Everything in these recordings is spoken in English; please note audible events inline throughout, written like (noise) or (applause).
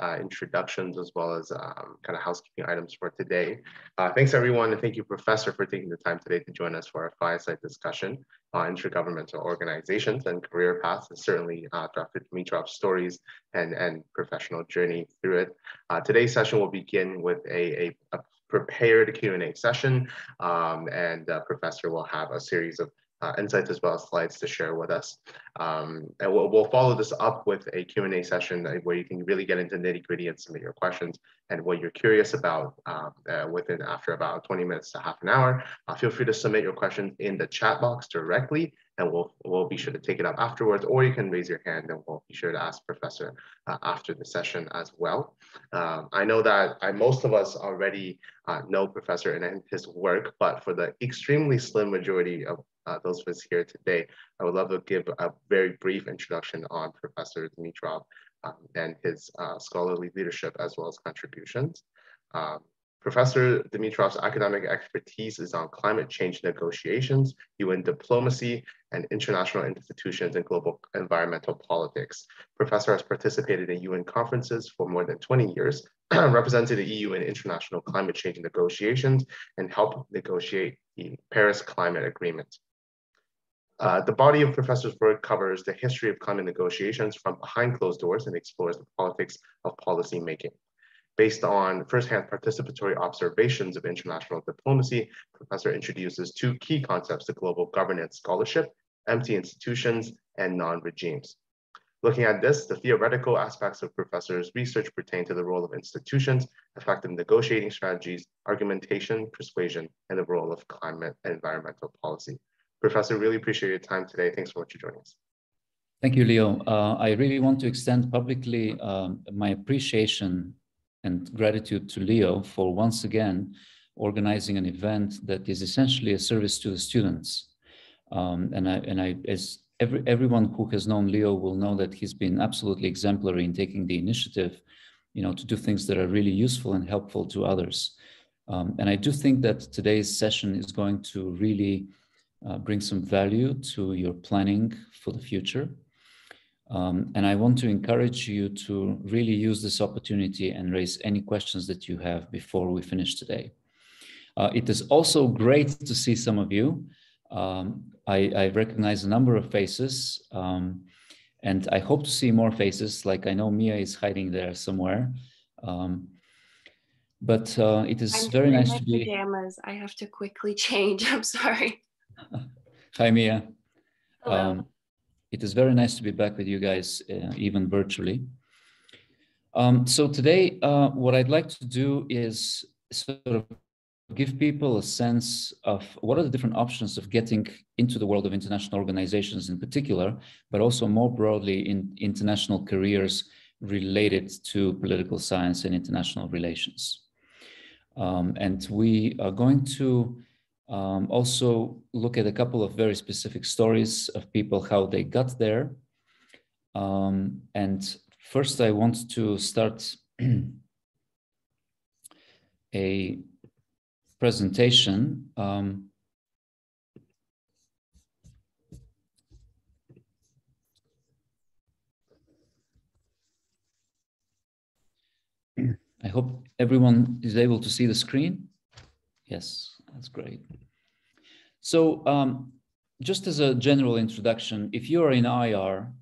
uh, introductions as well as um, kind of housekeeping items for today. Uh, thanks everyone and thank you professor for taking the time today to join us for our fireside discussion on intergovernmental organizations and career paths and certainly uh, Dr. Dimitrov's stories and, and professional journey through it. Uh, today's session will begin with a, a, a prepared Q&A session um, and uh, professor will have a series of uh, insights as well as slides to share with us. Um, and we'll, we'll follow this up with a Q&A session where you can really get into nitty gritty and submit your questions and what you're curious about um, uh, within after about 20 minutes to half an hour. Uh, feel free to submit your questions in the chat box directly and we'll, we'll be sure to take it up afterwards, or you can raise your hand and we'll be sure to ask Professor uh, after the session as well. Um, I know that I, most of us already uh, know Professor and his work, but for the extremely slim majority of uh, those of us here today, I would love to give a very brief introduction on Professor Dimitrov um, and his uh, scholarly leadership as well as contributions. Um, Professor Dimitrov's academic expertise is on climate change negotiations, UN diplomacy, and international institutions and global environmental politics. Professor has participated in UN conferences for more than 20 years, (clears throat) represented the EU in international climate change negotiations, and helped negotiate the Paris Climate Agreement. Uh, the body of professor's work covers the history of climate negotiations from behind closed doors and explores the politics of policy making. Based on firsthand participatory observations of international diplomacy, Professor introduces two key concepts to global governance scholarship, empty institutions and non-regimes. Looking at this, the theoretical aspects of Professor's research pertain to the role of institutions, effective negotiating strategies, argumentation, persuasion, and the role of climate and environmental policy. Professor, really appreciate your time today. Thanks so much for joining us. Thank you, Leo. Uh, I really want to extend publicly um, my appreciation and gratitude to Leo for once again organizing an event that is essentially a service to the students. Um, and I, and I, as every, everyone who has known Leo will know that he's been absolutely exemplary in taking the initiative, you know, to do things that are really useful and helpful to others. Um, and I do think that today's session is going to really uh, bring some value to your planning for the future. Um, and I want to encourage you to really use this opportunity and raise any questions that you have before we finish today. Uh, it is also great to see some of you. Um, I, I, recognize a number of faces um, and I hope to see more faces like I know Mia is hiding there somewhere. Um, but uh, it is I'm very nice to be. Pajamas. I have to quickly (laughs) change. I'm sorry. (laughs) Hi, Mia. Um, it is very nice to be back with you guys, uh, even virtually. Um, so today, uh, what I'd like to do is sort of give people a sense of what are the different options of getting into the world of international organizations in particular, but also more broadly in international careers related to political science and international relations. Um, and we are going to um, also look at a couple of very specific stories of people, how they got there. Um, and first I want to start (clears throat) a presentation. Um, (clears throat) I hope everyone is able to see the screen. Yes, that's great. So um, just as a general introduction, if you are in IR,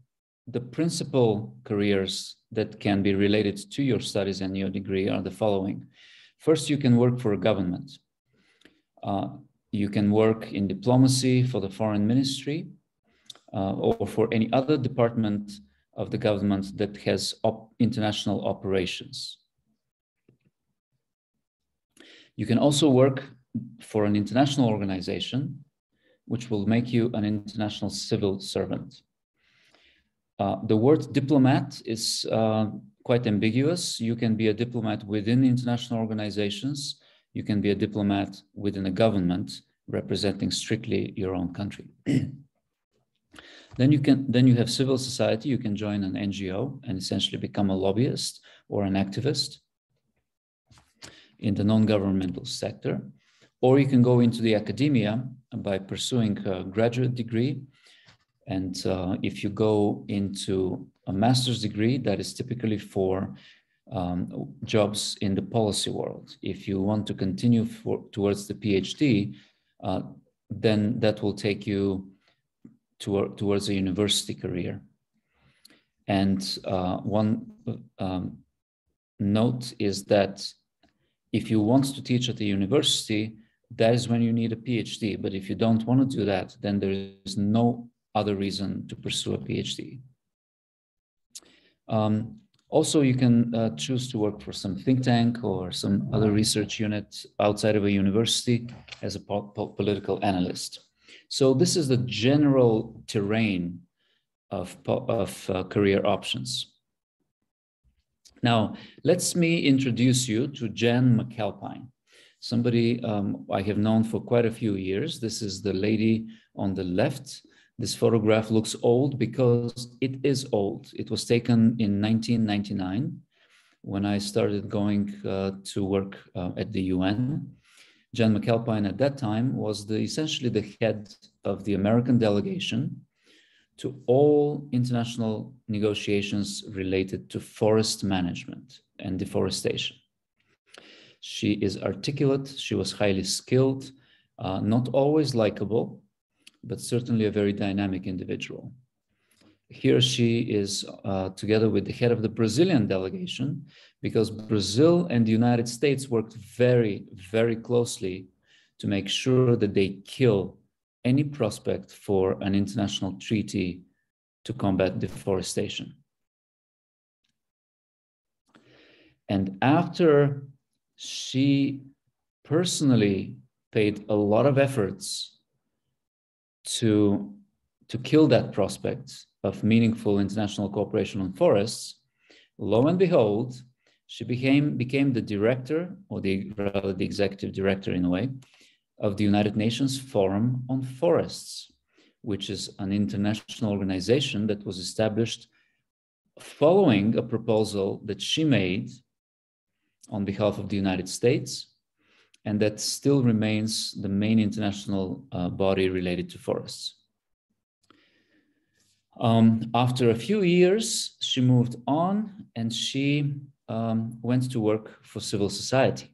the principal careers that can be related to your studies and your degree are the following. First, you can work for a government. Uh, you can work in diplomacy for the foreign ministry uh, or for any other department of the government that has op international operations. You can also work for an international organization, which will make you an international civil servant. Uh, the word diplomat is uh, quite ambiguous. You can be a diplomat within international organizations. You can be a diplomat within a government representing strictly your own country. (clears throat) then you can then you have civil society. You can join an NGO and essentially become a lobbyist or an activist in the non-governmental sector or you can go into the academia by pursuing a graduate degree. And uh, if you go into a master's degree, that is typically for um, jobs in the policy world. If you want to continue for, towards the PhD, uh, then that will take you to, towards a university career. And uh, one um, note is that if you want to teach at the university, that is when you need a PhD. But if you don't want to do that, then there is no other reason to pursue a PhD. Um, also, you can uh, choose to work for some think tank or some other research unit outside of a university as a po political analyst. So this is the general terrain of, of uh, career options. Now, let us me introduce you to Jan McAlpine, somebody um, I have known for quite a few years. This is the lady on the left. This photograph looks old because it is old. It was taken in 1999 when I started going uh, to work uh, at the UN. Jan McAlpine at that time was the, essentially the head of the American delegation to all international negotiations related to forest management and deforestation. She is articulate, she was highly skilled, uh, not always likable, but certainly a very dynamic individual. Here she is uh, together with the head of the Brazilian delegation, because Brazil and the United States worked very, very closely to make sure that they kill any prospect for an international treaty to combat deforestation. And after she personally paid a lot of efforts to, to kill that prospect of meaningful international cooperation on forests, lo and behold, she became, became the director, or the, rather the executive director in a way, of the United Nations Forum on Forests, which is an international organization that was established following a proposal that she made on behalf of the United States and that still remains the main international uh, body related to forests. Um, after a few years, she moved on and she um, went to work for civil society.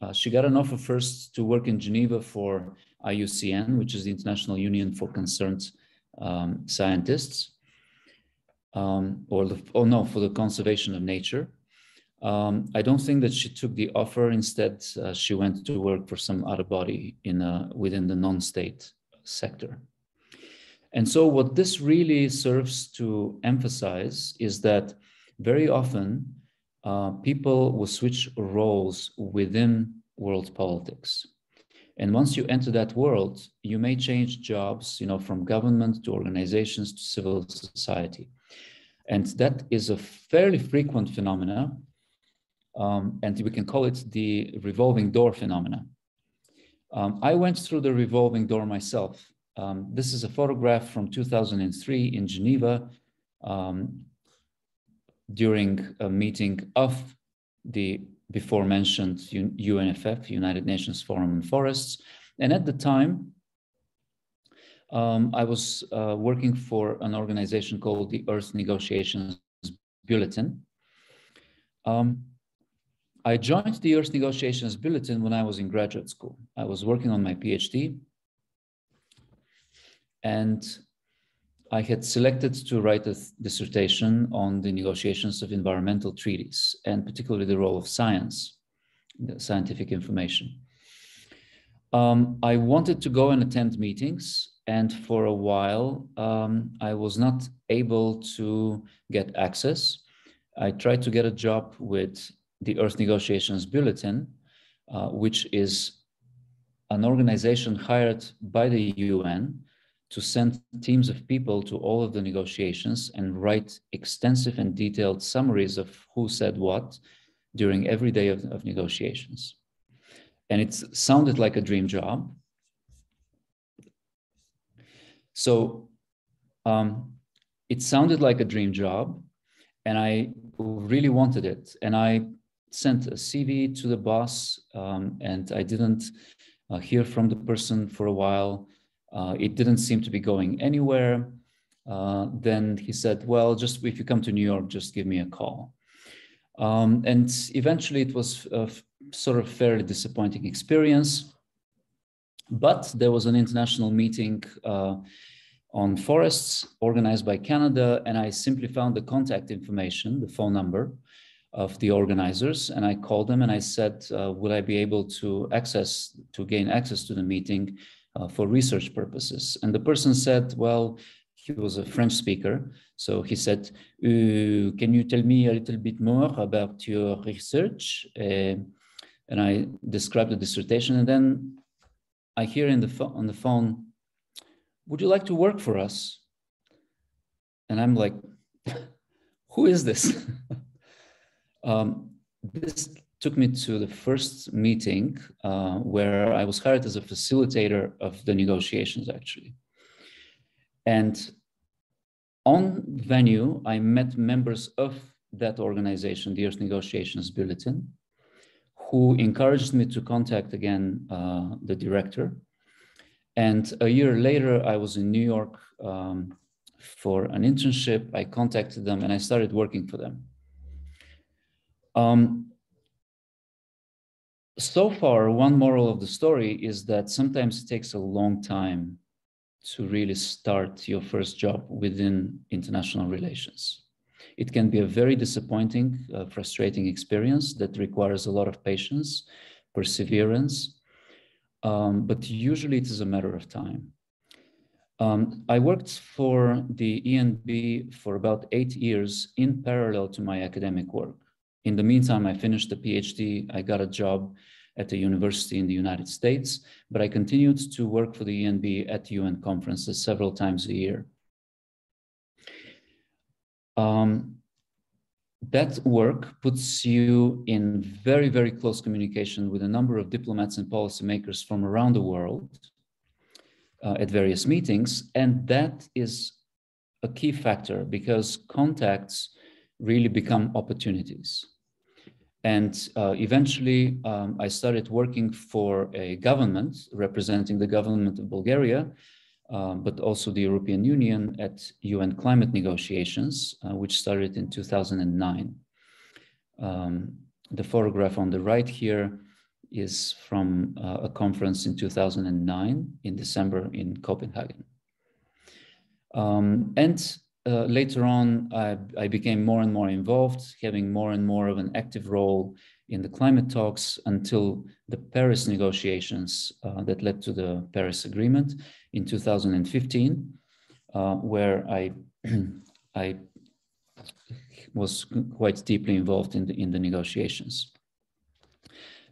Uh, she got an offer first to work in Geneva for IUCN, which is the International Union for Concerned um, Scientists, um, or the, oh no, for the conservation of nature. Um, I don't think that she took the offer. Instead, uh, she went to work for some other body in a, within the non-state sector. And so what this really serves to emphasize is that very often uh, people will switch roles within world politics. And once you enter that world, you may change jobs, you know, from government to organizations to civil society. And that is a fairly frequent phenomena um, and we can call it the revolving door phenomena. Um, I went through the revolving door myself. Um, this is a photograph from 2003 in Geneva um, during a meeting of the before mentioned UNFF, United Nations Forum on Forests. And at the time, um, I was uh, working for an organization called the Earth Negotiations Bulletin. Um, I joined the Earth Negotiations Bulletin when I was in graduate school. I was working on my PhD and I had selected to write a dissertation on the negotiations of environmental treaties and particularly the role of science, scientific information. Um, I wanted to go and attend meetings and for a while um, I was not able to get access. I tried to get a job with the Earth Negotiations Bulletin, uh, which is an organization hired by the UN to send teams of people to all of the negotiations and write extensive and detailed summaries of who said what during every day of, of negotiations. And it sounded like a dream job. So um, it sounded like a dream job, and I really wanted it. And I sent a CV to the boss um, and I didn't uh, hear from the person for a while. Uh, it didn't seem to be going anywhere. Uh, then he said, well, just if you come to New York, just give me a call. Um, and eventually it was a sort of fairly disappointing experience. But there was an international meeting uh, on forests organized by Canada, and I simply found the contact information, the phone number of the organizers, and I called them and I said, uh, "Will I be able to access to gain access to the meeting uh, for research purposes?" And the person said, "Well." He was a French speaker, so he said, uh, "Can you tell me a little bit more about your research?" Uh, and I described the dissertation, and then I hear in the on the phone, would you like to work for us? And I'm like, (laughs) who is this? (laughs) um, this took me to the first meeting uh, where I was hired as a facilitator of the negotiations, actually. And on venue, I met members of that organization, the Earth Negotiations Bulletin, who encouraged me to contact again uh, the director and a year later, I was in New York um, for an internship. I contacted them and I started working for them. Um, so far, one moral of the story is that sometimes it takes a long time to really start your first job within international relations. It can be a very disappointing, uh, frustrating experience that requires a lot of patience, perseverance, um, but usually it is a matter of time. Um, I worked for the ENB for about eight years in parallel to my academic work. In the meantime, I finished the PhD, I got a job at a university in the United States, but I continued to work for the ENB at UN conferences several times a year. Um, that work puts you in very, very close communication with a number of diplomats and policymakers from around the world uh, at various meetings. And that is a key factor because contacts really become opportunities. And uh, eventually, um, I started working for a government representing the government of Bulgaria um, but also the European Union at UN climate negotiations, uh, which started in 2009. Um, the photograph on the right here is from uh, a conference in 2009 in December in Copenhagen. Um, and uh, later on, I, I, became more and more involved, having more and more of an active role in the climate talks until the Paris negotiations uh, that led to the Paris Agreement in 2015, uh, where I, (clears throat) I was quite deeply involved in the, in the negotiations.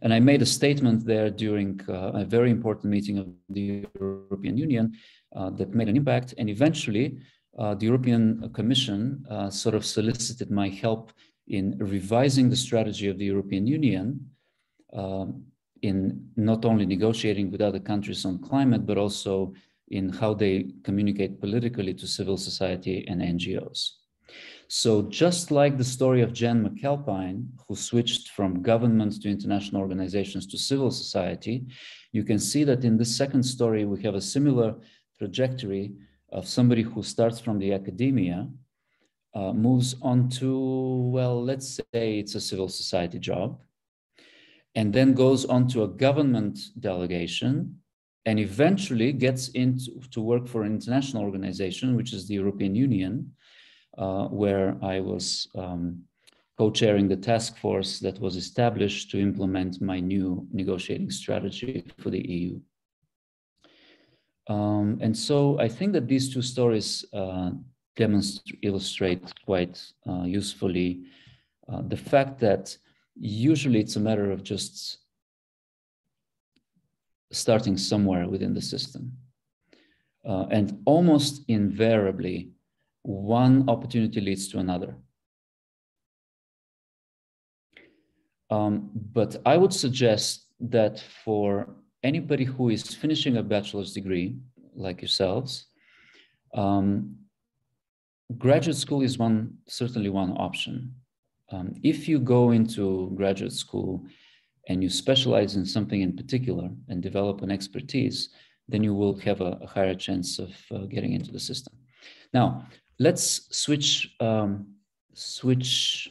And I made a statement there during uh, a very important meeting of the European Union uh, that made an impact. And eventually, uh, the European Commission uh, sort of solicited my help in revising the strategy of the European Union um, in not only negotiating with other countries on climate, but also in how they communicate politically to civil society and NGOs. So just like the story of Jan McAlpine, who switched from government to international organizations to civil society, you can see that in the second story, we have a similar trajectory of somebody who starts from the academia, uh, moves on to, well, let's say it's a civil society job, and then goes on to a government delegation and eventually gets into to work for an international organization, which is the European Union, uh, where I was um, co-chairing the task force that was established to implement my new negotiating strategy for the EU. Um, and so I think that these two stories uh, demonstrate, illustrate quite uh, usefully uh, the fact that usually it's a matter of just starting somewhere within the system. Uh, and almost invariably, one opportunity leads to another. Um, but I would suggest that for anybody who is finishing a bachelor's degree, like yourselves, um, graduate school is one certainly one option. Um, if you go into graduate school and you specialize in something in particular and develop an expertise, then you will have a, a higher chance of uh, getting into the system. Now, let's switch um, switch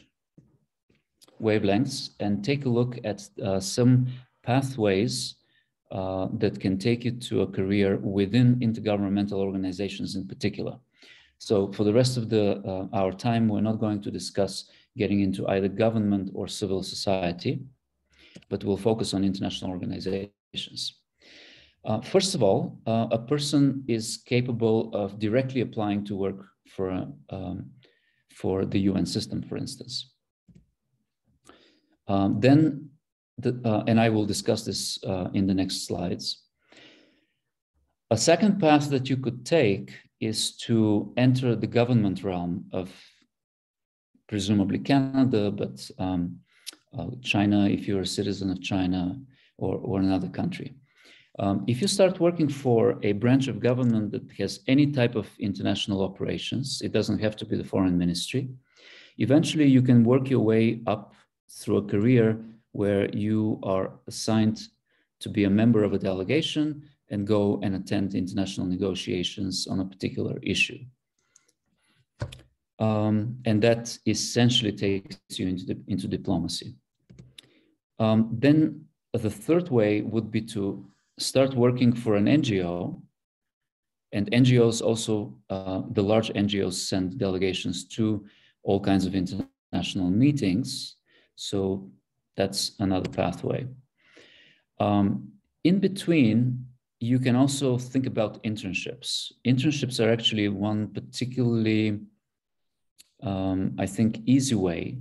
wavelengths and take a look at uh, some pathways uh, that can take you to a career within intergovernmental organizations in particular. So for the rest of the uh, our time, we're not going to discuss getting into either government or civil society, but we'll focus on international organizations. Uh, first of all, uh, a person is capable of directly applying to work for, um, for the UN system, for instance. Um, then, the, uh, and I will discuss this uh, in the next slides. A second path that you could take is to enter the government realm of presumably Canada, but um, uh, China, if you're a citizen of China or, or another country. Um, if you start working for a branch of government that has any type of international operations, it doesn't have to be the foreign ministry. Eventually, you can work your way up through a career where you are assigned to be a member of a delegation and go and attend international negotiations on a particular issue. Um, and that essentially takes you into, the, into diplomacy. Um, then the third way would be to start working for an NGO, and NGOs also, uh, the large NGOs send delegations to all kinds of international meetings. So that's another pathway. Um, in between, you can also think about internships. Internships are actually one particularly, um, I think, easy way.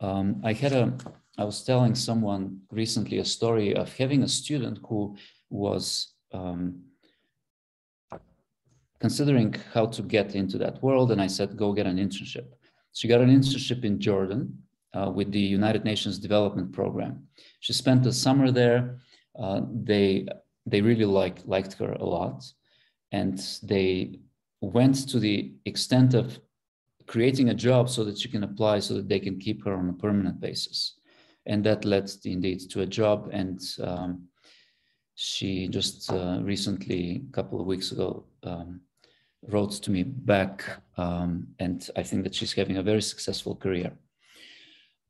Um, I had a I was telling someone recently a story of having a student who was um, considering how to get into that world. And I said, go get an internship. She got an internship in Jordan uh, with the United Nations Development Program. She spent the summer there. Uh, they, they really liked, liked her a lot. And they went to the extent of creating a job so that she can apply so that they can keep her on a permanent basis and that led indeed to a job. And um, she just uh, recently, a couple of weeks ago, um, wrote to me back, um, and I think that she's having a very successful career.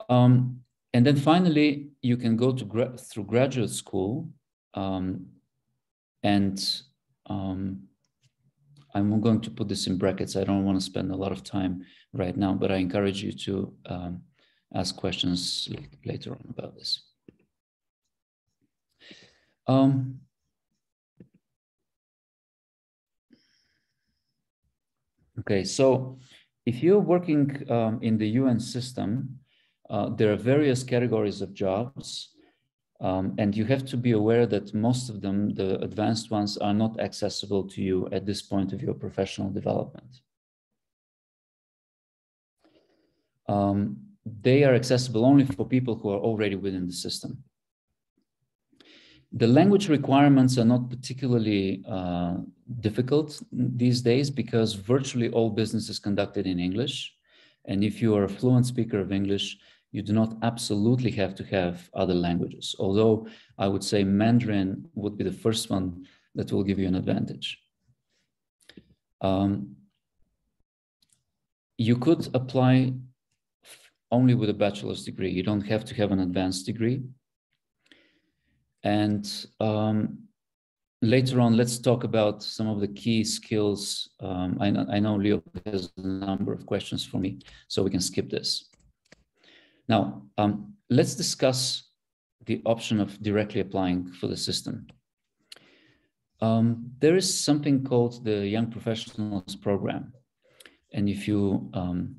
Um, and then finally, you can go to gra through graduate school, um, and um, I'm going to put this in brackets. I don't want to spend a lot of time right now, but I encourage you to um, ask questions later on about this. Um, okay, so if you're working um, in the UN system, uh, there are various categories of jobs, um, and you have to be aware that most of them, the advanced ones, are not accessible to you at this point of your professional development. Um, they are accessible only for people who are already within the system. The language requirements are not particularly uh, difficult these days because virtually all business is conducted in English. And if you are a fluent speaker of English, you do not absolutely have to have other languages. Although I would say Mandarin would be the first one that will give you an advantage. Um, you could apply only with a bachelor's degree. You don't have to have an advanced degree. And um, later on, let's talk about some of the key skills. Um, I, know, I know Leo has a number of questions for me, so we can skip this. Now, um, let's discuss the option of directly applying for the system. Um, there is something called the Young Professionals Program. And if you um,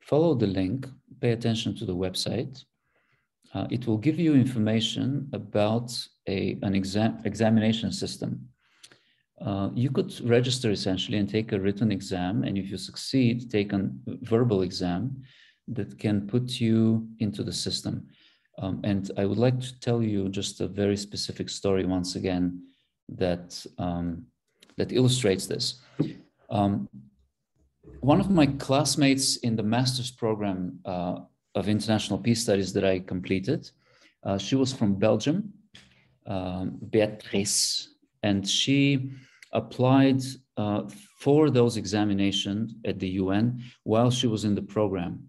follow the link, pay attention to the website. Uh, it will give you information about a, an exam, examination system. Uh, you could register essentially and take a written exam, and if you succeed, take a verbal exam that can put you into the system. Um, and I would like to tell you just a very specific story once again that um, that illustrates this. Um, one of my classmates in the master's program uh, of international peace studies that I completed, uh, she was from Belgium, um, Beatrice, and she applied uh, for those examinations at the UN while she was in the program.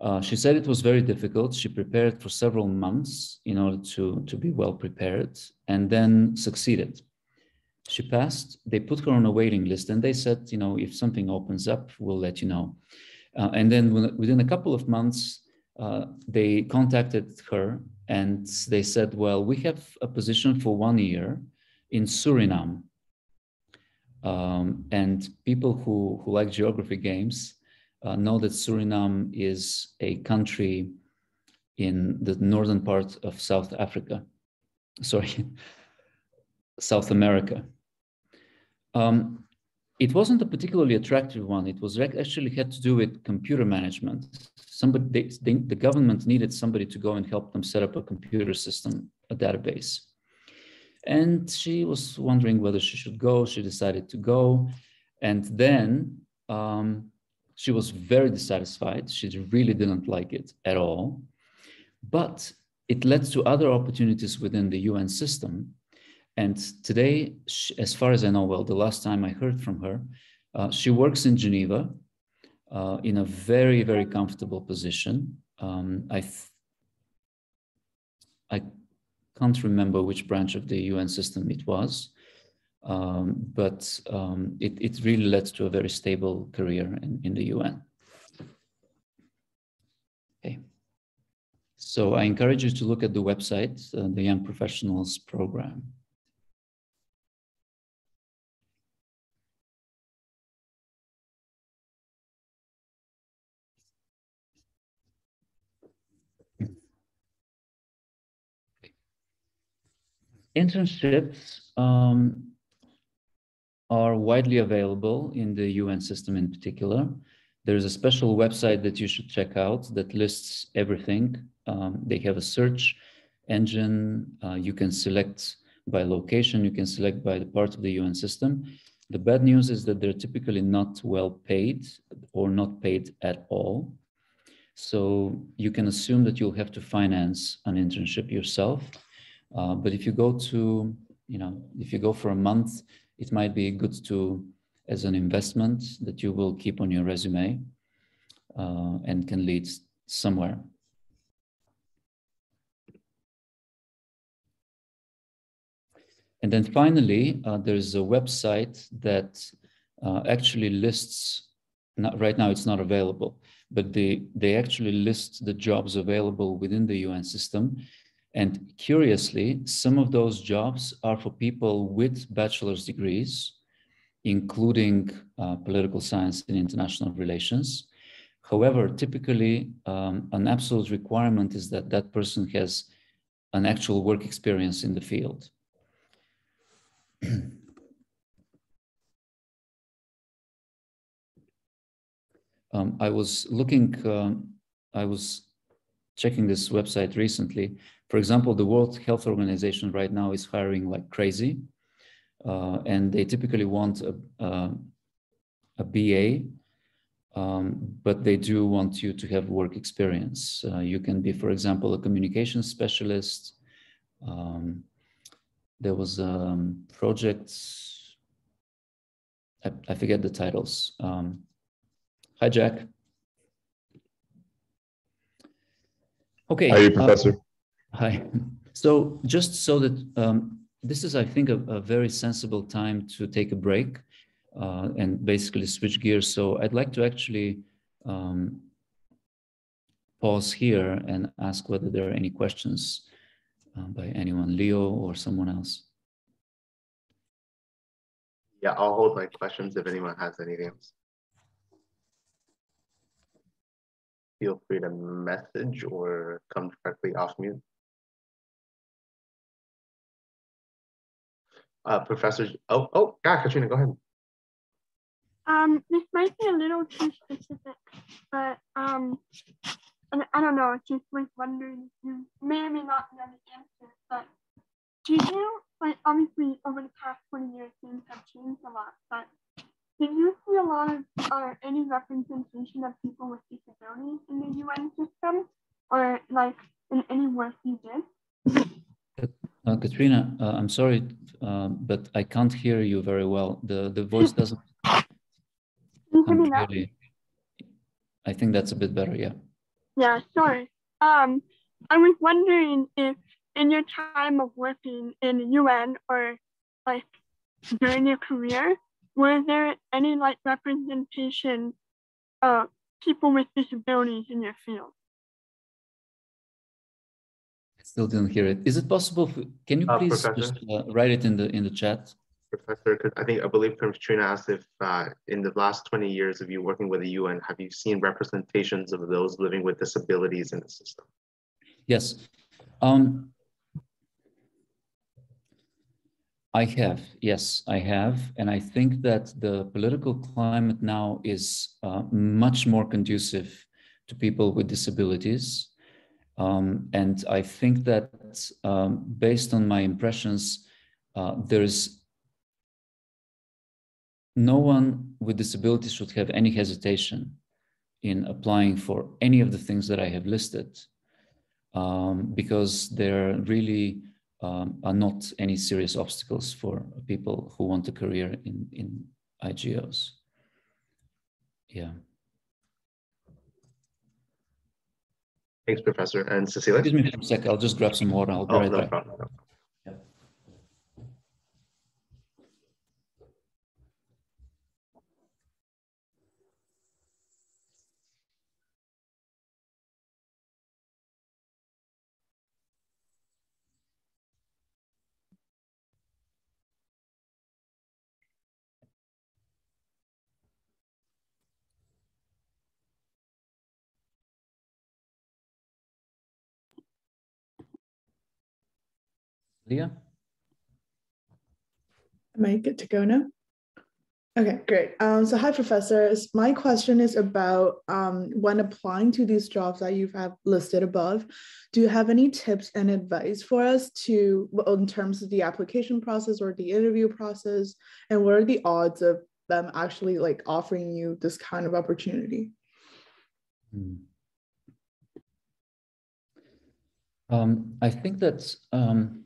Uh, she said it was very difficult. She prepared for several months in order to, to be well prepared and then succeeded. She passed, they put her on a waiting list and they said, you know, if something opens up, we'll let you know. Uh, and then within a couple of months, uh, they contacted her and they said, well, we have a position for one year in Suriname. Um, and people who, who like geography games uh, know that Suriname is a country in the northern part of South Africa, (laughs) sorry, South America. Um, it wasn't a particularly attractive one. It was actually had to do with computer management. Somebody, they, they, the government needed somebody to go and help them set up a computer system, a database. And she was wondering whether she should go. She decided to go. And then um, she was very dissatisfied. She really didn't like it at all. But it led to other opportunities within the UN system. And today, as far as I know, well, the last time I heard from her, uh, she works in Geneva uh, in a very, very comfortable position. Um, I, I can't remember which branch of the UN system it was, um, but um, it, it really led to a very stable career in, in the UN. Okay. So I encourage you to look at the website, uh, the Young Professionals Program. Internships um, are widely available in the UN system in particular. There's a special website that you should check out that lists everything. Um, they have a search engine. Uh, you can select by location, you can select by the part of the UN system. The bad news is that they're typically not well paid or not paid at all. So you can assume that you'll have to finance an internship yourself. Uh, but if you go to, you know, if you go for a month, it might be good to, as an investment that you will keep on your resume uh, and can lead somewhere. And then finally, uh, there's a website that uh, actually lists, not, right now it's not available, but they, they actually list the jobs available within the UN system and curiously, some of those jobs are for people with bachelor's degrees, including uh, political science and international relations. However, typically, um, an absolute requirement is that that person has an actual work experience in the field. (clears throat) um, I was looking, uh, I was checking this website recently for example, the World Health Organization right now is hiring like crazy, uh, and they typically want a, a, a BA, um, but they do want you to have work experience. Uh, you can be, for example, a communication specialist. Um, there was a um, project, I, I, forget the titles. Um, hi, Jack. Okay. Hi, Professor. Uh, Hi. So just so that um, this is, I think, a, a, very sensible time to take a break uh, and basically switch gears. So I'd like to actually um, pause here and ask whether there are any questions uh, by anyone, Leo or someone else. Yeah, I'll hold my questions if anyone has anything else. Feel free to message or come directly off mute. Uh, Professor, oh, oh, yeah, Katrina, go ahead. Um, this might be a little too specific, but um, and I don't know, It's just was wondering, you may or may not know the answer, but do you, like, obviously over the past 20 years, things have changed a lot, but did you see a lot of, or any representation of people with disabilities in the UN system, or like in any work you did? Uh, Katrina, uh, I'm sorry, uh, but I can't hear you very well. The the voice (laughs) doesn't clearly. I think that's a bit better, yeah. Yeah, sorry. Um, I was wondering if in your time of working in the UN or like during your career, were there any like representation of people with disabilities in your field? Still didn't hear it. Is it possible? For, can you Uh, please just uh, write it in the in the chat? Professor, 'cause I think, I believe Katrina asked if uh, in the last 20 years of you working with the UN, have you seen representations of those living with disabilities in the system? Yes. Um, I have, yes, I have. And I think that the political climate now is uh, much more conducive to people with disabilities. Um, and I think that um, based on my impressions, uh, there's no one with disabilities should have any hesitation in applying for any of the things that I have listed um, because there really um, are not any serious obstacles for people who want a career in, in IGOs. Yeah. Thanks, Professor. And Cecilia? Excuse me for a sec. I'll just grab some water. I'll be Oh, right no back. problem. no. Leah? Am I good to go now? Okay, great. Um, so hi, professors. My question is about um, when applying to these jobs that you have listed above, do you have any tips and advice for us to, in terms of the application process or the interview process, and what are the odds of them actually like offering you this kind of opportunity? Hmm. Um, I think that um,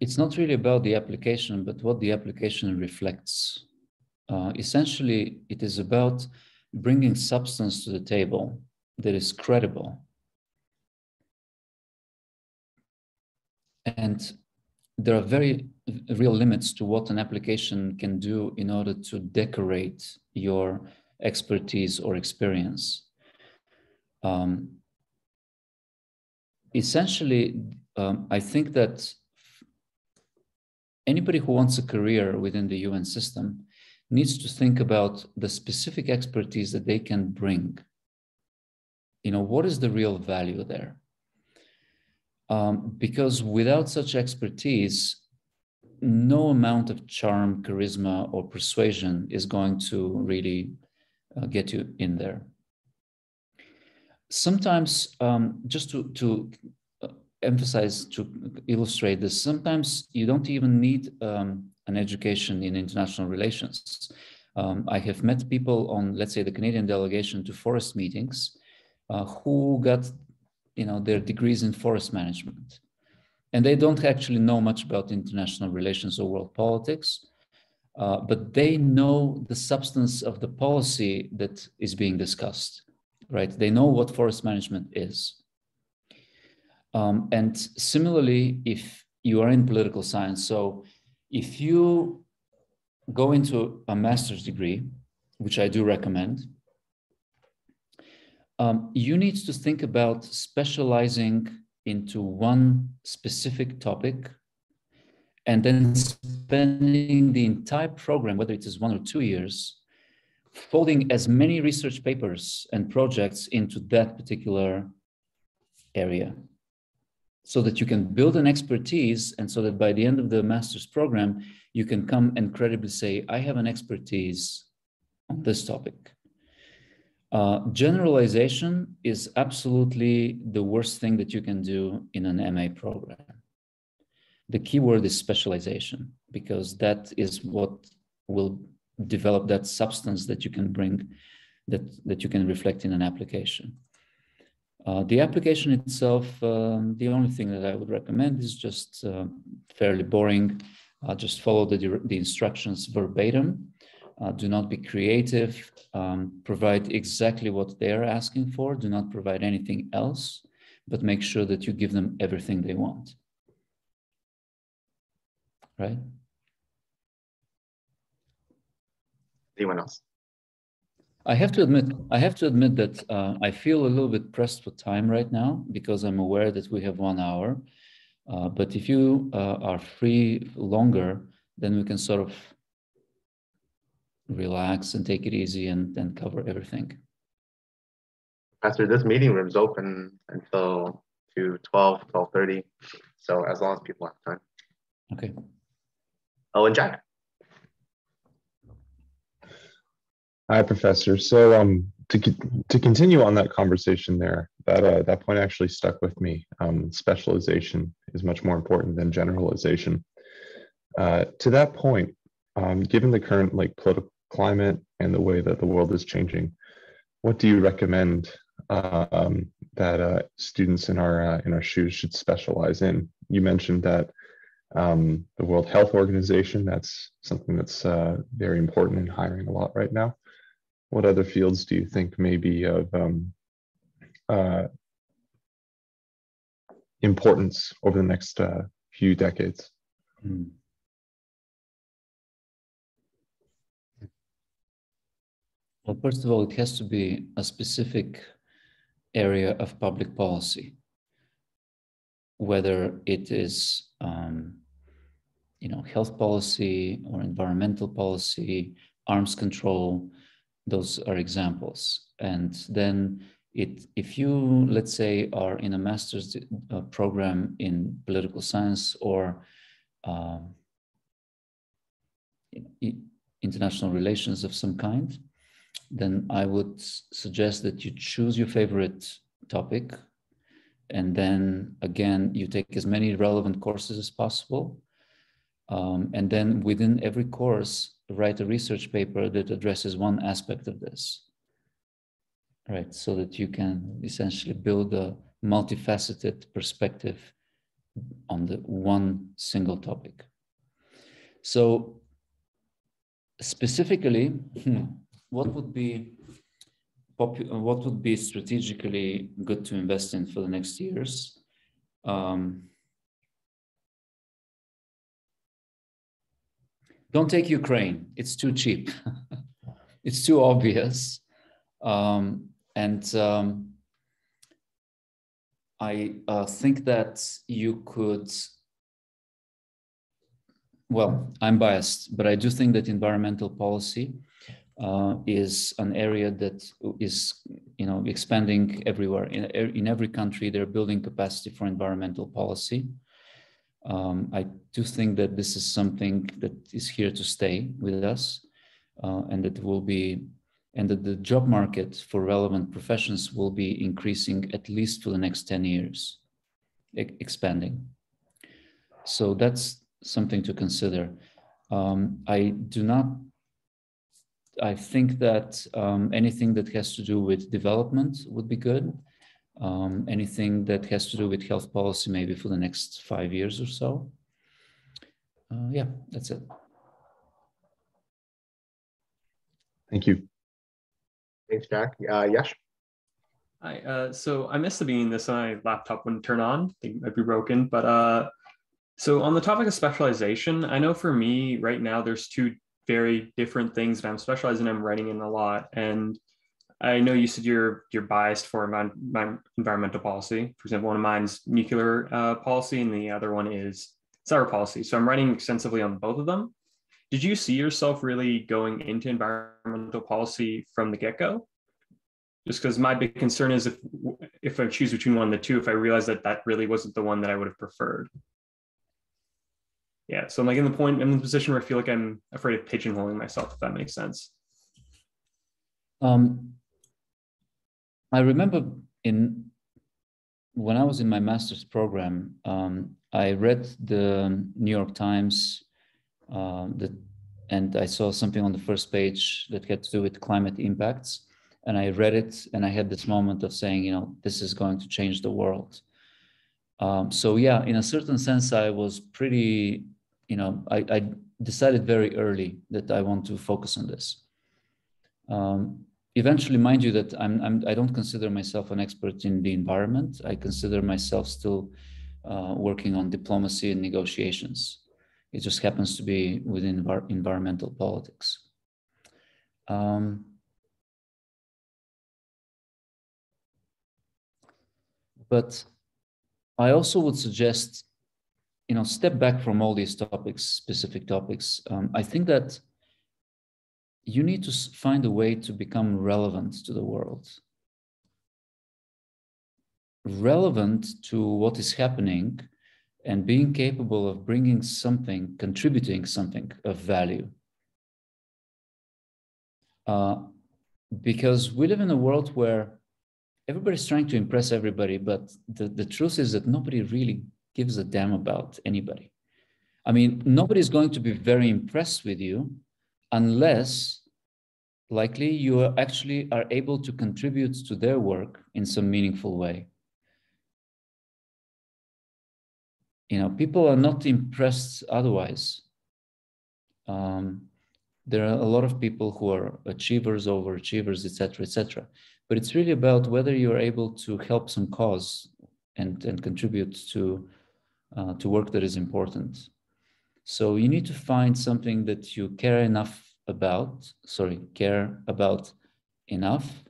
it's not really about the application, but what the application reflects. Uh, essentially, it is about bringing substance to the table that is credible. And there are very real limits to what an application can do in order to decorate your expertise or experience. Um, essentially, um, I think that anybody who wants a career within the UN system needs to think about the specific expertise that they can bring. You know, what is the real value there? Um, because without such expertise, no amount of charm, charisma, or persuasion is going to really uh, get you in there. Sometimes, um, just to, to emphasize, to illustrate this, sometimes you don't even need um, an education in international relations. Um, I have met people on, let's say, the Canadian delegation to forest meetings uh, who got, you know, their degrees in forest management, and they don't actually know much about international relations or world politics, uh, but they know the substance of the policy that is being discussed, right? They know what forest management is. Um, and similarly, if you are in political science, so if you go into a master's degree, which I do recommend, um, you need to think about specializing into one specific topic and then spending the entire program, whether it is one or two years, folding as many research papers and projects into that particular area so that you can build an expertise and so that by the end of the master's program, you can come and credibly say, I have an expertise on this topic. Uh, generalization is absolutely the worst thing that you can do in an MA program. The key word is specialization, because that is what will develop that substance that you can bring, that, that you can reflect in an application. Uh, the application itself, um, the only thing that I would recommend is just uh, fairly boring. Uh, just follow the, the instructions verbatim. uh, do not be creative, um, provide exactly what they're asking for, do not provide anything else, but make sure that you give them everything they want. Right? Anyone else? I have to admit, I have to admit that uh, I feel a little bit pressed for time right now because I'm aware that we have one hour. Uh, but if you uh, are free longer, then we can sort of relax and take it easy and then cover everything. Pastor, this meeting room is open until to 12, 12.30. So as long as people have time. Okay. Oh, and Jack. Hi, Professor. So um, to, to continue on that conversation there, that, uh, that point actually stuck with me. Um, specialization is much more important than generalization. Uh, to that point, um, given the current like political climate and the way that the world is changing, what do you recommend um, that uh, students in our uh, in our shoes should specialize in? You mentioned that um, the World Health Organization. That's something that's uh, very important in hiring a lot right now. What other fields do you think may be of um, uh, importance over the next uh, few decades? Hmm. Well, first of all, it has to be a specific area of public policy, whether it is, um, you know, health policy or environmental policy, arms control. Those are examples. And then it, if you, let's say, are in a master's uh, program in political science or um, international relations of some kind, then I would suggest that you choose your favorite topic. And then again, you take as many relevant courses as possible. Um, and then within every course, write a research paper that addresses one aspect of this. Right, so that you can essentially build a multifaceted perspective on the one single topic. So specifically, (laughs) what would be what would be strategically good to invest in for the next years? Um, don't take Ukraine; it's too cheap. (laughs) it's too obvious, um, and um, I uh, think that you could. Well, I'm biased, but I do think that environmental policy uh, is an area that is you know expanding everywhere in, in every country they're building capacity for environmental policy um, i do think that this is something that is here to stay with us uh, and that will be and that the job market for relevant professions will be increasing at least for the next 10 years e expanding so that's something to consider um, i do not I think that um, anything that has to do with development would be good. Um, anything that has to do with health policy, maybe for the next five years or so. Uh, yeah, that's it. Thank you. Thanks, Jack. Uh, Yash? Hi, uh, so I missed the beginning this my laptop wouldn't turn on. I think it might be broken, but uh, so on the topic of specialization, I know for me right now there's two very different things that I'm specializing in. I'm writing in a lot, and I know you said you're you're biased for my, environmental policy. For example, one of mine's nuclear uh, policy, and the other one is cyber policy. So I'm writing extensively on both of them. Did you see yourself really going into environmental policy from the get go? Just because my big concern is if if I choose between one of the two, if I realize that that really wasn't the one that I would have preferred yeah so i'm like in the point i'm in the position where i feel like i'm afraid of pigeonholing myself if that makes sense um, i remember in when i was in my master's program um, i read the new york times uh, the, and i saw something on the first page that had to do with climate impacts and i read it and i had this moment of saying you know this is going to change the world um, so yeah in a certain sense i was pretty you know, I, I, decided very early that I want to focus on this. Um, eventually, mind you, that I'm, I'm I don't consider myself an expert in the environment. I consider myself still uh, working on diplomacy and negotiations. It just happens to be within envir environmental politics. Um, but I also would suggest, you know, step back from all these topics, specific topics. Um, I think that you need to find a way to become relevant to the world. Relevant to what is happening and being capable of bringing something, contributing something of value. Uh, because we live in a world where everybody's trying to impress everybody, but the, the truth is that nobody really gives a damn about anybody. I mean, nobody's going to be very impressed with you unless likely you actually are able to contribute to their work in some meaningful way. You know, people are not impressed otherwise. Um, there are a lot of people who are achievers, overachievers, etc., etc but it's really about whether you're able to help some cause and, and contribute to, uh, to work that is important. So you need to find something that you care enough about, sorry, care about enough,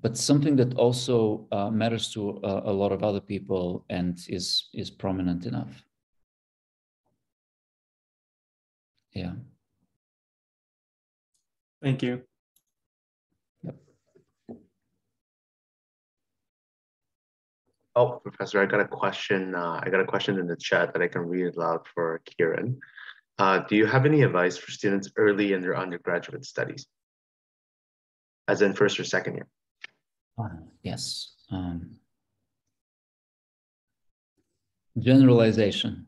but something that also uh, matters to a, a lot of other people and is, is prominent enough. Yeah. Thank you. Oh, Professor, I got a question. Uh, I got a question in the chat that I can read aloud for Kieran. Uh, do you have any advice for students early in their undergraduate studies, as in first or second year? Uh, yes. Um, generalization.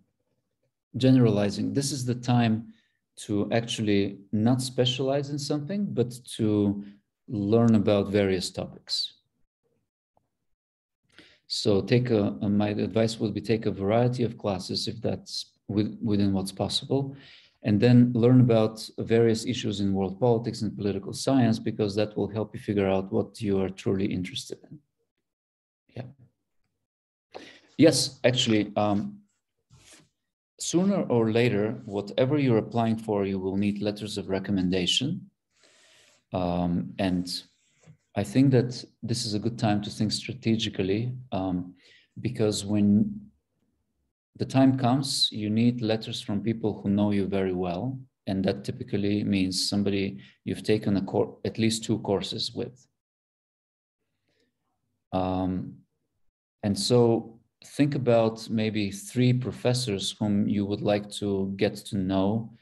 Generalizing. This is the time to actually not specialize in something, but to learn about various topics. So take a, a, my advice would be take a variety of classes if that's with, within what's possible, and then learn about various issues in world politics and political science because that will help you figure out what you are truly interested in. Yeah. Yes, actually, um, sooner or later, whatever you're applying for, you will need letters of recommendation. Um, and I think that this is a good time to think strategically um, because when the time comes, you need letters from people who know you very well. And that typically means somebody you've taken a course, at least two courses with. Um, and so think about maybe three professors whom you would like to get to know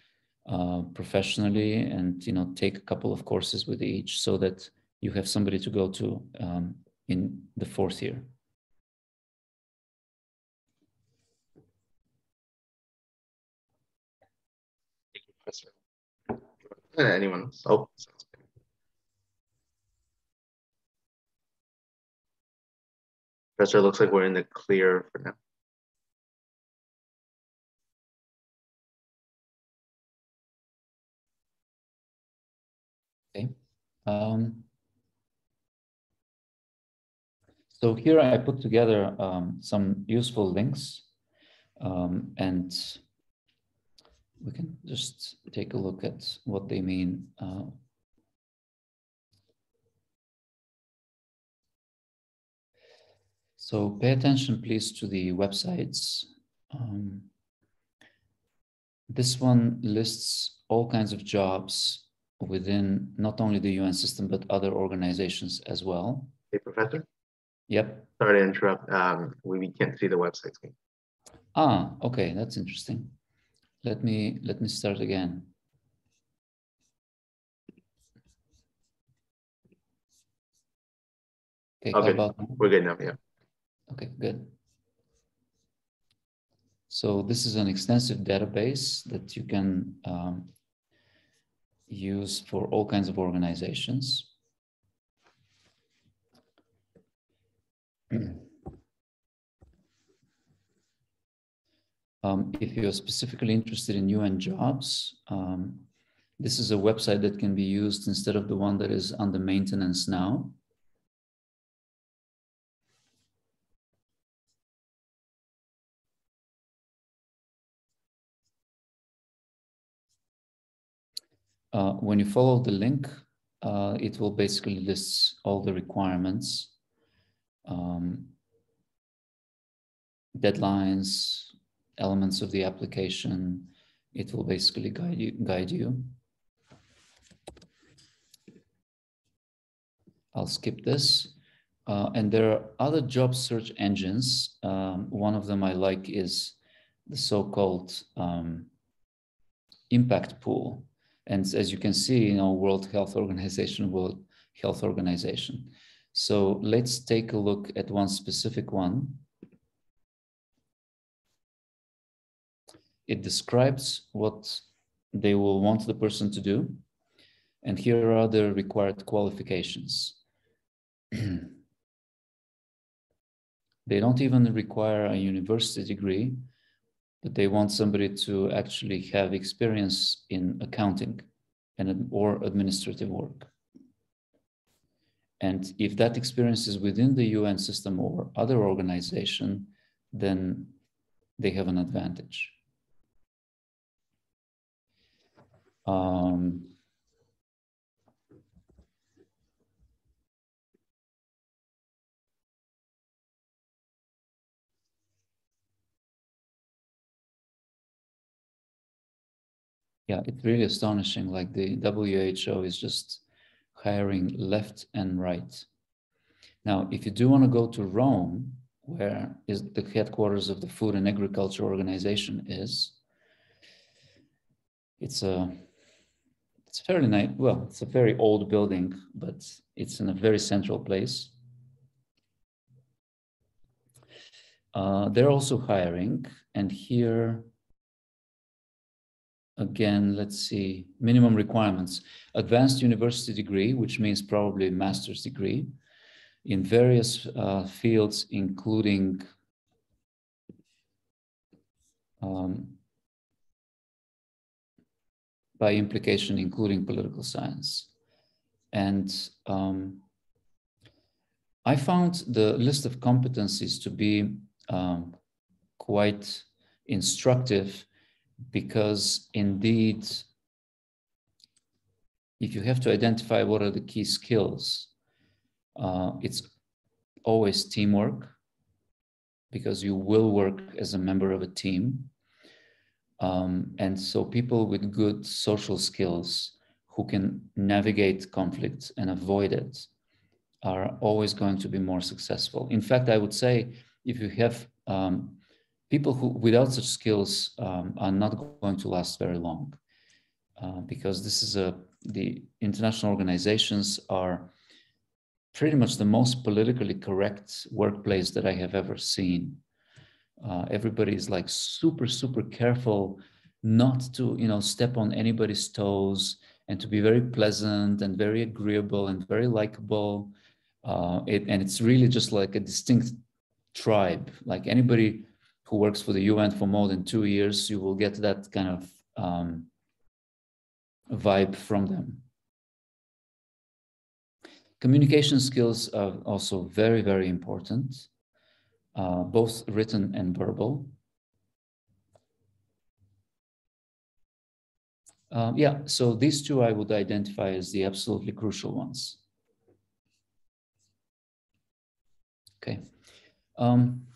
uh, professionally and you know take a couple of courses with each so that you have somebody to go to um, in the fourth year. Thank you, Professor. Anyone else? Oh, Professor, looks like we're in the clear for now. Okay. Um, So here I put together um, some useful links um, and we can just take a look at what they mean. Uh, so pay attention, please, to the websites. Um, this one lists all kinds of jobs within not only the UN system, but other organizations as well. Hey, Professor? Yep. Sorry to interrupt. Um, we, we can't see the website screen. Ah, okay, that's interesting. Let me let me start again. Okay, okay. About, we're good now. Yeah. Okay, good. So this is an extensive database that you can um, use for all kinds of organizations. (clears throat) Um, if you're specifically interested in UN jobs, um, this is a website that can be used instead of the one that is under maintenance now. Uh, when you follow the link, uh, it will basically list all the requirements, um, deadlines, elements of the application. It will basically guide you. Guide you. I'll skip this. Uh, and there are other job search engines. Um, one of them I like is the so-called um, Impactpool. And as you can see, you know, World Health Organization, World Health Organization. So let's take a look at one specific one. It describes what they will want the person to do. And here are the required qualifications. (clears throat) they don't even require a university degree but they want somebody to actually have experience in accounting and or administrative work. And if that experience is within the UN system or other organization, then they have an advantage. Um, yeah, it's really astonishing. Like the WHO is just hiring left and right. Now, if you do want to go to Rome, where is the headquarters of the Food and Agriculture Organization is, it's a it's fairly nice. Well, it's a very old building, but it's in a very central place. Uh, they're also hiring, and here again, let's see, minimum requirements. Advanced university degree, which means probably master's degree in various uh, fields, including um, by implication, including political science. And um, I found the list of competencies to be um, quite instructive because indeed, if you have to identify what are the key skills, uh, it's always teamwork because you will work as a member of a team. Um, and so people with good social skills who can navigate conflict and avoid it are always going to be more successful. In fact, I would say if you have um, people who without such skills um, are not going to last very long uh, because this is a the international organizations are pretty much the most politically correct workplace that I have ever seen. Uh, everybody is like super super careful not to you know step on anybody's toes and to be very pleasant and very agreeable and very likable. Uh, it, and it's really just like a distinct tribe. Like anybody who works for the UN for more than two years, you will get that kind of um, vibe from them. Communication skills are also very, very important, uh, both written and verbal. Uh, yeah, so these two I would identify as the absolutely crucial ones. Okay. Um,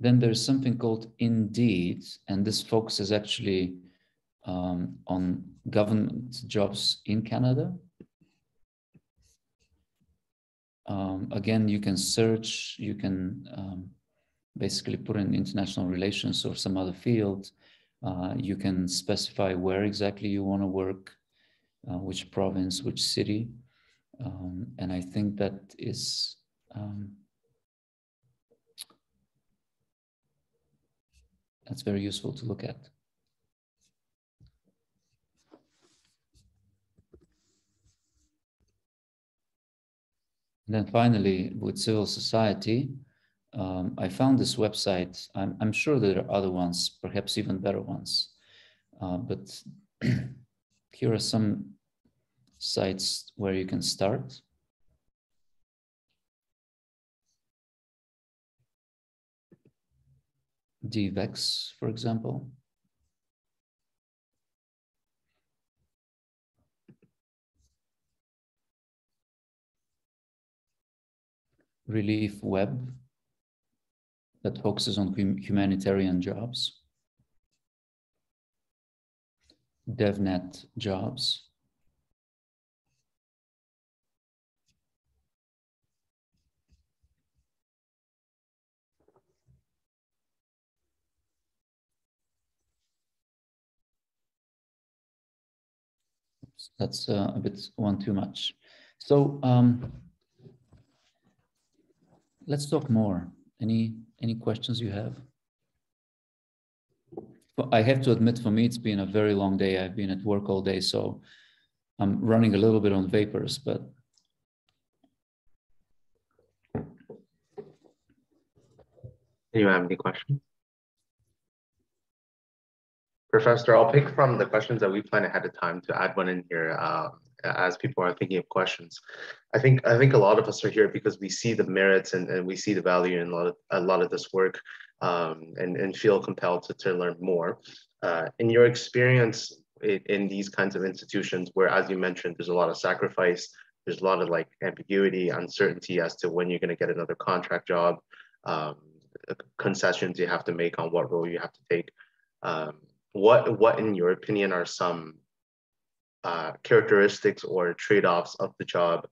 Then there's something called Indeed, and this focuses actually um, on government jobs in Canada. Um, again, you can search, you can um, basically put in international relations or some other field. Uh, you can specify where exactly you want to work, uh, which province, which city. Um, and I think that is um, that's very useful to look at. And then finally, with civil society, um, I found this website. I'm, I'm, sure there are other ones, perhaps even better ones. Uh, but (clears throat) here are some sites where you can start. Devex, for example. ReliefWeb that focuses on humanitarian jobs. DevNet jobs. That's uh, a bit one too much. So um, let's talk more. Any any questions you have? Well, I have to admit, for me, it's been a very long day. I've been at work all day, so I'm running a little bit on vapors, but. Do you have any questions? Professor, I'll pick from the questions that we plan ahead of time to add one in here uh, as people are thinking of questions. I think I think a lot of us are here because we see the merits and, and we see the value in a lot of, a lot of this work um, and, and feel compelled to, to learn more. Uh, in your experience in, in these kinds of institutions where, as you mentioned, there's a lot of sacrifice, there's a lot of like ambiguity, uncertainty as to when you're going to get another contract job, um, concessions you have to make on what role you have to take. Um, what what in your opinion are some uh, characteristics or trade-offs of the job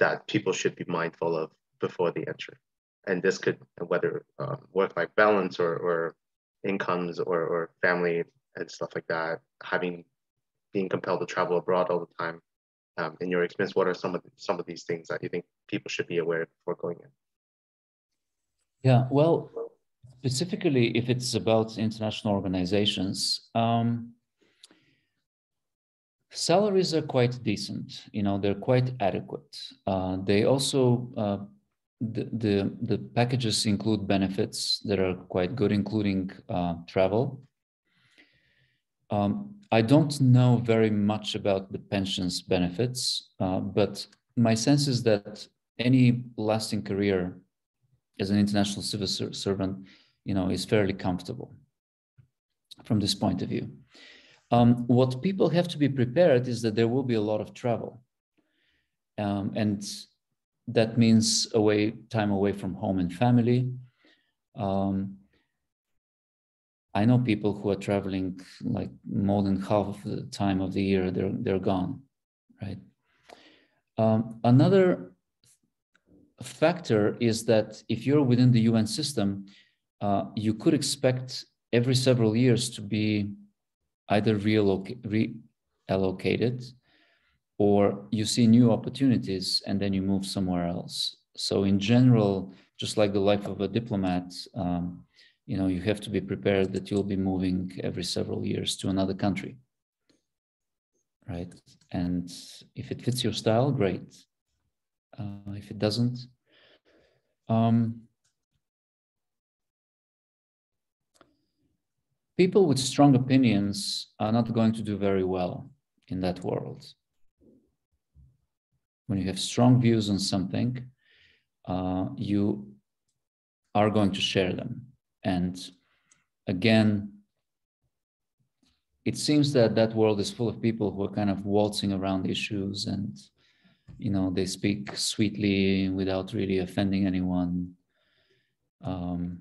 that people should be mindful of before they enter? And this could whether uh, work-life balance or, or incomes or, or family and stuff like that having being compelled to travel abroad all the time um, in your experience what are some of some of these things that you think people should be aware of before going in? Yeah well specifically if it's about international organizations, um, salaries are quite decent. You know, they're quite adequate. Uh, they also uh, the, the, the packages include benefits that are quite good, including uh, travel. Um, I don't know very much about the pensions benefits, uh, but my sense is that any lasting career as an international civil servant you know, is fairly comfortable from this point of view. Um, what people have to be prepared is that there will be a lot of travel. Um, and that means away time away from home and family. Um, I know people who are traveling like more than half of the time of the year, they're, they're gone, right? Um, another factor is that if you're within the UN system, uh, you could expect every several years to be either reallocated or you see new opportunities and then you move somewhere else. So in general, just like the life of a diplomat, um, you know, you have to be prepared that you'll be moving every several years to another country, right? And if it fits your style, great. Uh, if it doesn't, um, people with strong opinions are not going to do very well in that world. When you have strong views on something, uh, you are going to share them. And again, it seems that that world is full of people who are kind of waltzing around issues and you know they speak sweetly without really offending anyone um,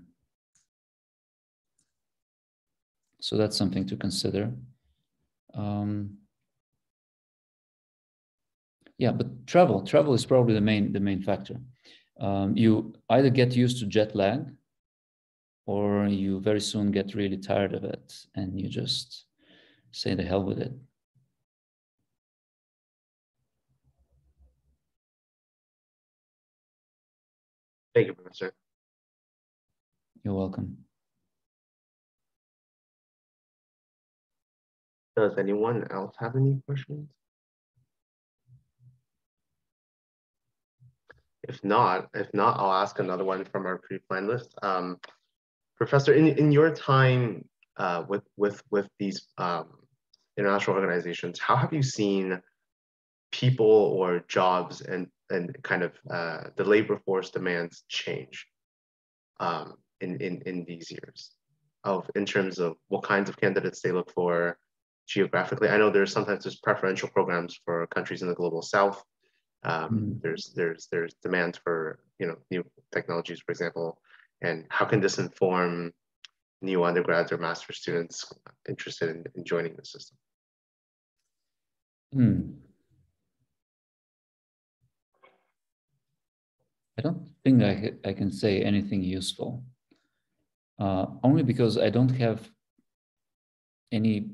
So that's something to consider. Um, yeah, but travel, travel is probably the main the main factor. Um, you either get used to jet lag, or you very soon get really tired of it, and you just say the hell with it. Thank you, Professor. You're welcome. Does anyone else have any questions? if not, if not, I'll ask another one from our pre-planned list. Um, Professor, in, in your time uh, with, with, with these um, international organizations, how have you seen people or jobs and, and kind of uh, the labor force demands change um, in, in, in these years of in terms of what kinds of candidates they look for geographically? I know there's sometimes there's preferential programs for countries in the global south. Um, mm. There's there's there's demand for you know new technologies, for example, and how can this inform new undergrads or master students interested in, in joining the system? Hmm. I don't think I, I can say anything useful, uh, only because I don't have any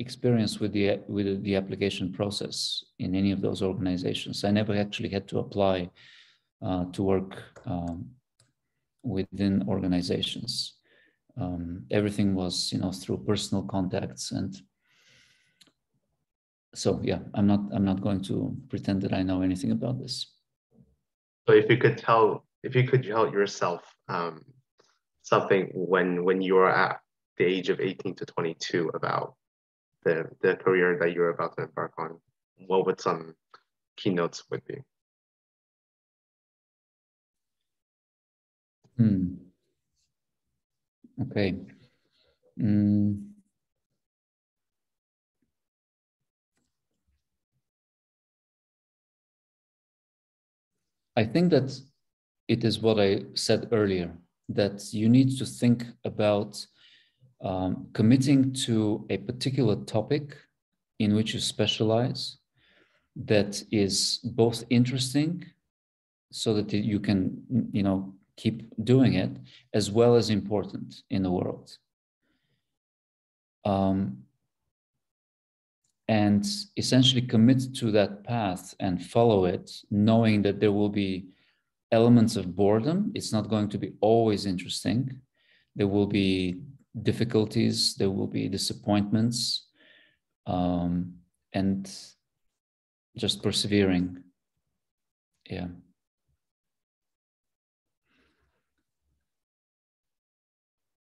experience with the with the application process in any of those organizations. I never actually had to apply uh, to work um, within organizations. Um, everything was, you know, through personal contacts, and so yeah, I'm not I'm not going to pretend that I know anything about this. So if you could tell, if you could tell yourself um, something when when you were at the age of 18 to 22 about the the career that you're about to embark on, what would some keynotes would be? Hmm. Okay. Mm. I think that it is what I said earlier that you need to think about um, committing to a particular topic in which you specialize that is both interesting so that you can you know keep doing it as well as important in the world. Um, and essentially commit to that path and follow it knowing that there will be elements of boredom. It's not going to be always interesting. There will be difficulties, there will be disappointments, um, and just persevering. Yeah.